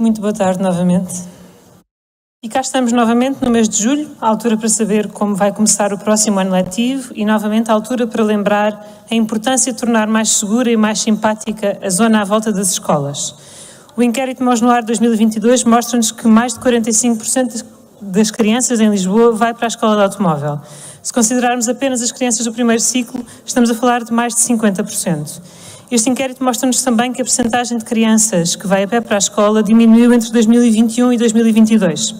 Muito boa tarde novamente. E cá estamos novamente no mês de julho, a altura para saber como vai começar o próximo ano letivo e novamente a altura para lembrar a importância de tornar mais segura e mais simpática a zona à volta das escolas. O inquérito Mãos no Ar 2022 mostra-nos que mais de 45% das crianças em Lisboa vai para a escola de automóvel. Se considerarmos apenas as crianças do primeiro ciclo, estamos a falar de mais de 50%. Este inquérito mostra-nos também que a percentagem de crianças que vai a pé para a escola diminuiu entre 2021 e 2022.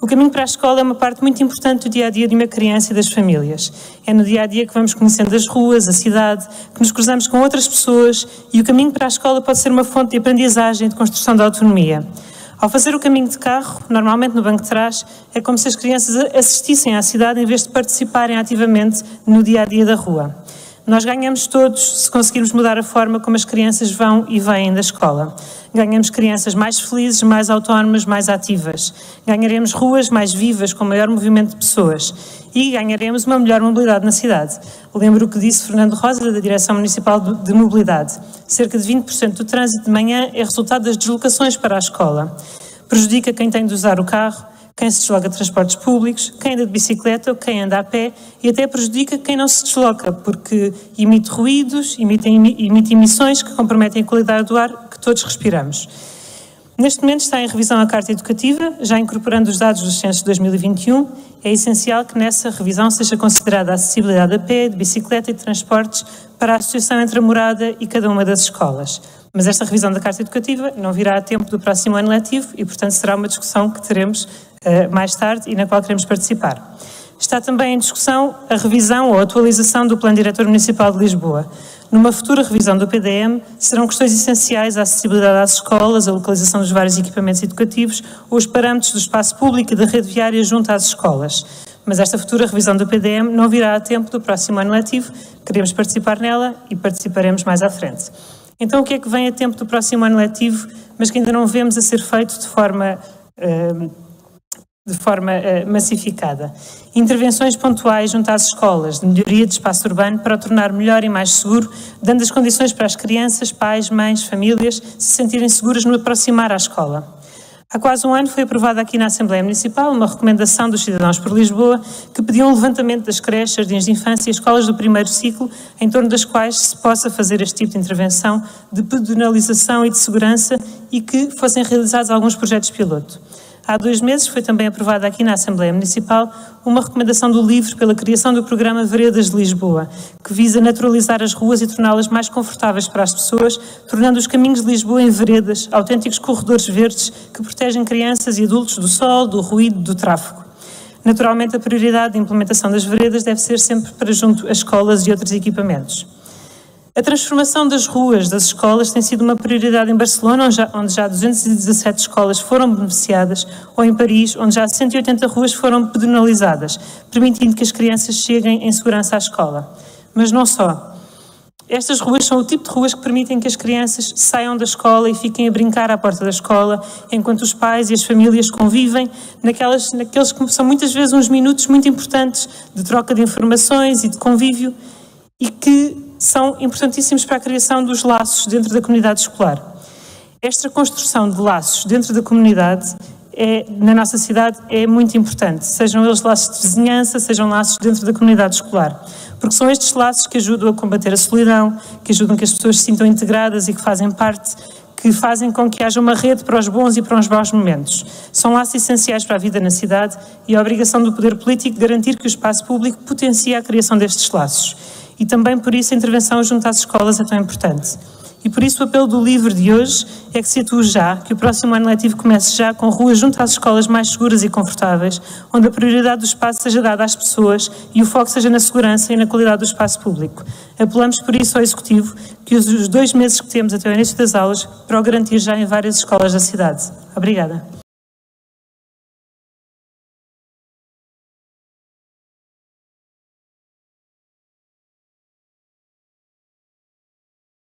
O caminho para a escola é uma parte muito importante do dia a dia de uma criança e das famílias. É no dia a dia que vamos conhecendo as ruas, a cidade, que nos cruzamos com outras pessoas e o caminho para a escola pode ser uma fonte de aprendizagem e de construção da autonomia. Ao fazer o caminho de carro, normalmente no banco de trás, é como se as crianças assistissem à cidade em vez de participarem ativamente no dia a dia da rua. Nós ganhamos todos se conseguirmos mudar a forma como as crianças vão e vêm da escola. Ganhamos crianças mais felizes, mais autónomas, mais ativas. Ganharemos ruas mais vivas, com maior movimento de pessoas. E ganharemos uma melhor mobilidade na cidade. Lembro o que disse Fernando Rosa, da Direção Municipal de Mobilidade. Cerca de 20% do trânsito de manhã é resultado das deslocações para a escola. Prejudica quem tem de usar o carro, quem se desloca de transportes públicos, quem anda de bicicleta quem anda a pé e até prejudica quem não se desloca, porque emite ruídos, emite, emite emissões que comprometem a qualidade do ar que todos respiramos. Neste momento está em revisão a Carta Educativa, já incorporando os dados dos censos de 2021. É essencial que nessa revisão seja considerada a acessibilidade a pé, de bicicleta e de transportes para a associação entre a morada e cada uma das escolas. Mas esta revisão da Carta Educativa não virá a tempo do próximo ano letivo e, portanto, será uma discussão que teremos mais tarde e na qual queremos participar. Está também em discussão a revisão ou atualização do Plano Diretor Municipal de Lisboa. Numa futura revisão do PDM, serão questões essenciais a acessibilidade às escolas, a localização dos vários equipamentos educativos ou os parâmetros do espaço público e da rede viária junto às escolas. Mas esta futura revisão do PDM não virá a tempo do próximo ano letivo, queremos participar nela e participaremos mais à frente. Então, o que é que vem a tempo do próximo ano letivo, mas que ainda não vemos a ser feito de forma. Uh, de forma uh, massificada. Intervenções pontuais junto às escolas, de melhoria de espaço urbano para o tornar melhor e mais seguro, dando as condições para as crianças, pais, mães, famílias se sentirem seguras no aproximar à escola. Há quase um ano foi aprovada aqui na Assembleia Municipal uma recomendação dos cidadãos por Lisboa que pedia um levantamento das creches, jardins de infância e escolas do primeiro ciclo, em torno das quais se possa fazer este tipo de intervenção de pedonalização e de segurança e que fossem realizados alguns projetos piloto. Há dois meses foi também aprovada aqui na Assembleia Municipal uma recomendação do LIVRE pela criação do programa Veredas de Lisboa, que visa naturalizar as ruas e torná-las mais confortáveis para as pessoas, tornando os caminhos de Lisboa em veredas, autênticos corredores verdes que protegem crianças e adultos do sol, do ruído, do tráfego. Naturalmente, a prioridade de implementação das veredas deve ser sempre para junto às escolas e outros equipamentos. A transformação das ruas das escolas tem sido uma prioridade em Barcelona, onde já, onde já 217 escolas foram beneficiadas, ou em Paris, onde já 180 ruas foram pedonalizadas, permitindo que as crianças cheguem em segurança à escola. Mas não só. Estas ruas são o tipo de ruas que permitem que as crianças saiam da escola e fiquem a brincar à porta da escola, enquanto os pais e as famílias convivem naquelas, naqueles que são muitas vezes uns minutos muito importantes de troca de informações e de convívio e que são importantíssimos para a criação dos laços dentro da comunidade escolar. Esta construção de laços dentro da comunidade é, na nossa cidade é muito importante, sejam eles laços de vizinhança, sejam laços dentro da comunidade escolar, porque são estes laços que ajudam a combater a solidão, que ajudam que as pessoas se sintam integradas e que fazem parte, que fazem com que haja uma rede para os bons e para os maus momentos. São laços essenciais para a vida na cidade e a obrigação do poder político garantir que o espaço público potencia a criação destes laços e também por isso a intervenção junto às escolas é tão importante. E por isso o apelo do LIVRE de hoje é que se atue já, que o próximo ano letivo comece já com ruas junto às escolas mais seguras e confortáveis, onde a prioridade do espaço seja dada às pessoas e o foco seja na segurança e na qualidade do espaço público. Apelamos por isso ao Executivo que os dois meses que temos até o início das aulas para o garantir já em várias escolas da cidade. Obrigada.